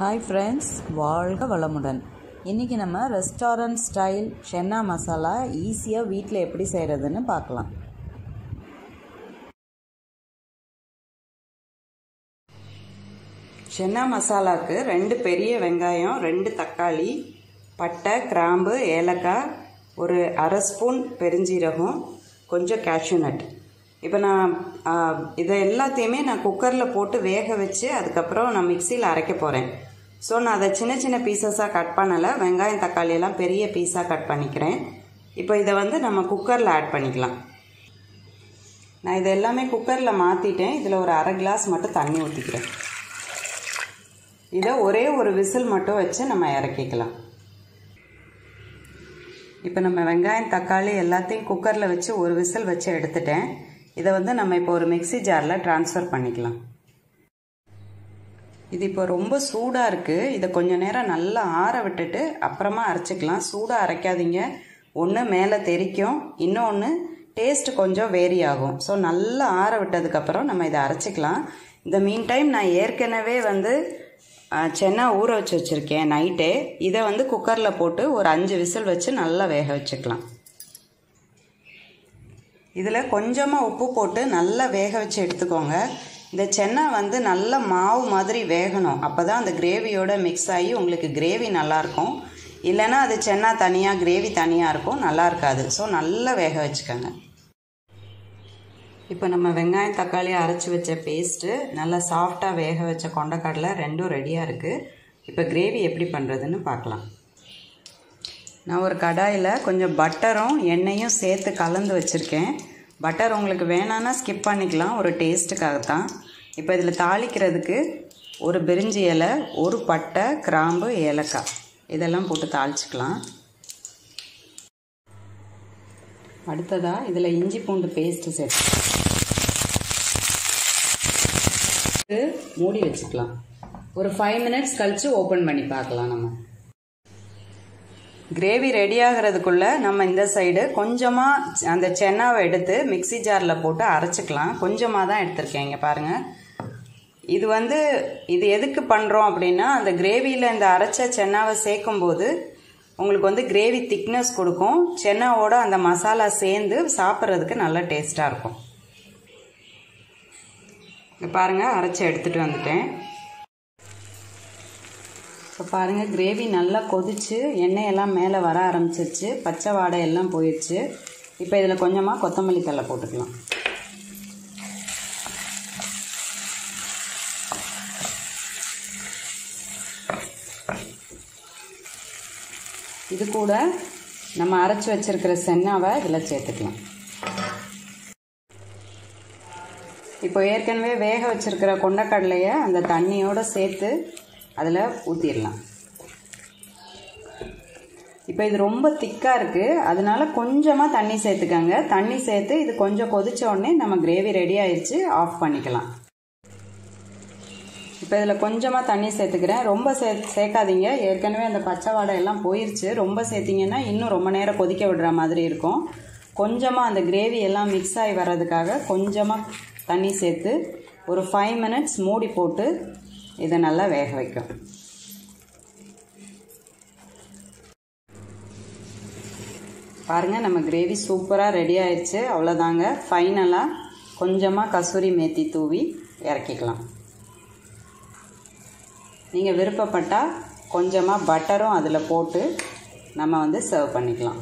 Hi friends வாழ்க வளமுடன். இன்றைக்கி நம்ம ரெஸ்டாரண்ட் ஸ்டைல் சென்னா மசாலா ஈஸியாக வீட்டில் எப்படி செய்கிறதுன்னு பார்க்கலாம். சென்னா மசாலாவுக்கு ரெண்டு பெரிய வெங்காயம் ரெண்டு தக்காளி பட்டை கிராம்பு ஏலக்காய் ஒரு அரை ஸ்பூன் பெருஞ்சீரகம் கொஞ்சம் கேஷ்யூ நட் இப்போ நான் இதை எல்லாத்தையுமே நான் குக்கரில் போட்டு வேக வச்சு அதுக்கப்புறம் நான் மிக்சியில் அரைக்க போகிறேன் ஸோ நான் அதை சின்ன சின்ன பீசஸாக கட் பண்ணலை. வெங்காயம் தக்காளி எல்லாம் பெரிய பீஸாக கட் பண்ணிக்கிறேன். இப்போ இதை வந்து நம்ம குக்கரில் ஆட் பண்ணிக்கலாம். நான் இதை எல்லாமே குக்கரில் மாற்றிட்டேன் இதில் ஒரு அரை கிளாஸ் மட்டும் தண்ணி ஊற்றிக்கிறேன் இதை ஒரே ஒரு விசில் மட்டும் வச்சு நம்ம இறக்கிக்கலாம். இப்போ நம்ம வெங்காயம் தக்காளி எல்லாத்தையும் குக்கரில் வச்சு ஒரு விசில் வச்சு எடுத்துட்டேன். இதை வந்து நம்ம இப்போ ஒரு மிக்ஸி ஜாரில் ட்ரான்ஸ்ஃபர் பண்ணிக்கலாம். இது இப்போ ரொம்ப சூடாக இருக்குது இதை கொஞ்சம் நேரம் நல்லா ஆற விட்டுட்டு அப்புறமா அரைச்சிக்கலாம். சூடாக அரைக்காதீங்க. ஒன்று மேலே தெரிக்கும். இன்னொன்று டேஸ்ட் கொஞ்சம் வேரி ஆகும். ஸோ நல்லா ஆற விட்டதுக்கப்புறம் நம்ம இதை அரைச்சிக்கலாம். இந்த மீன் டைம் நான் ஏற்கனவே வந்து சென்னா ஊற வச்சு வச்சுருக்கேன் நைட்டே இதை வந்து குக்கரில் போட்டு ஒரு அஞ்சு விசில் வச்சு நல்லா வேக வச்சுக்கலாம். இதில் கொஞ்சமாக உப்பு போட்டு நல்லா வேக வச்சு எடுத்துக்கோங்க. இந்த சென்னா வந்து நல்ல மாவு மாதிரி வேகணும். அப்போ தான் அந்த கிரேவியோட மிக்ஸ் ஆகி உங்களுக்கு கிரேவி நல்லாயிருக்கும் இல்லைன்னா அது சென்னா தனியாக கிரேவி தனியாக இருக்கும். நல்லா இருக்காது. ஸோ நல்லா வேக வச்சுக்கோங்க. இப்போ நம்ம வெங்காயம் தக்காளி அரைச்சி வச்ச பேஸ்ட்டு நல்லா சாஃப்டாக வேக வச்ச கொண்டக்கடலை ரெண்டும் ரெடியாக இருக்குது இப்போ கிரேவி எப்படி பண்ணுறதுன்னு பார்க்கலாம். நான் ஒரு கடாயில் கொஞ்சம் பட்டரும் எண்ணெயும் சேர்த்து கலந்து வச்சுருக்கேன். பட்டர் உங்களுக்கு வேணான்னா ஸ்கிப் பண்ணிக்கலாம். ஒரு டேஸ்ட்டுக்காகத்தான் இப்போ இதில் தாளிக்கிறதுக்கு ஒரு பிரிஞ்சி இலை ஒரு பட்டை கிராம்பு ஏலக்காய். இதெல்லாம் போட்டு தாளிச்சிக்கலாம். அடுத்ததாக இதில் இஞ்சி பூண்டு பேஸ்ட்டு சேர்த்து மூடி வச்சுக்கலாம். ஒரு ஃபைவ் மினிட்ஸ் கழித்து ஓப்பன் பண்ணி பார்க்கலாம் நம்ம. கிரேவி ரெடி ஆகிறதுக்குள்ளே நம்ம இந்த சைடு கொஞ்சமாக அந்த சென்னாவை எடுத்து மிக்சி ஜாரில் போட்டு அரைச்சிக்கலாம். கொஞ்சமாக தான் எடுத்திருக்கேன் இங்கே பாருங்கள் இது வந்து இது எதுக்கு பண்ணுறோம் அப்படின்னா அந்த கிரேவியில் இந்த அரைச்ச சென்னாவை சேர்க்கும்போது உங்களுக்கு வந்து கிரேவி திக்னஸ் கொடுக்கும். சென்னாவோட அந்த மசாலா சேர்ந்து சாப்பிட்றதுக்கு நல்ல டேஸ்ட்டாக இருக்கும். இங்கே பாருங்கள் அரைச்சி எடுத்துகிட்டு வந்துட்டேன். இப்போ பாருங்கள் கிரேவி நல்லா கொதிச்சு எண்ணெயெல்லாம் மேலே வர ஆரம்பிச்சிருச்சு. பச்சை வாடை எல்லாம் போயிடுச்சு. இப்போ இதில் கொஞ்சமாக கொத்தமல்லி தலை போட்டுக்கலாம். இது கூட நம்ம அரைச்சி வச்சிருக்கிற சென்னாவை இதில் சேர்த்துக்கலாம். இப்போ ஏற்கனவே வேக வச்சிருக்கிற கொண்டக்கடலையை அந்த தண்ணியோடு சேர்த்து அதில் ஊற்றிடலாம் இப்போ இது ரொம்ப திக்காக இருக்குது அதனால கொஞ்சமாக தண்ணி சேர்த்துக்கங்க. தண்ணி சேர்த்து இது கொஞ்சம் கொதித்த உடனே நம்ம கிரேவி ரெடி ஆயிடுச்சு ஆஃப் பண்ணிக்கலாம். இப்போ இதில் கொஞ்சமாக தண்ணி சேர்த்துக்கிறேன். ரொம்ப சே சேர்க்காதீங்க. ஏற்கனவே அந்த பச்சை வாடை எல்லாம் போயிருச்சு. ரொம்ப சேர்த்திங்கன்னா இன்னும் ரொம்ப நேரம் கொதிக்க விடுற மாதிரி இருக்கும். கொஞ்சமாக அந்த கிரேவி எல்லாம் மிக்ஸ் ஆகி வர்றதுக்காக கொஞ்சமாக தண்ணி சேர்த்து ஒரு ஃபைவ் மினிட்ஸ் மூடி போட்டு இதை நல்லா வேக வைக்கும். பாருங்கள் நம்ம கிரேவி சூப்பராக ரெடி ஆயிடுச்சு. அவ்வளோதாங்க ஃபைனலாக கொஞ்சமாக கசூரி மேத்தி தூவி இறக்கிக்கலாம். நீங்கள் விருப்பப்பட்டால் கொஞ்சமாக பட்டரும் அதில் போட்டு நம்ம வந்து சர்வ் பண்ணிக்கலாம்.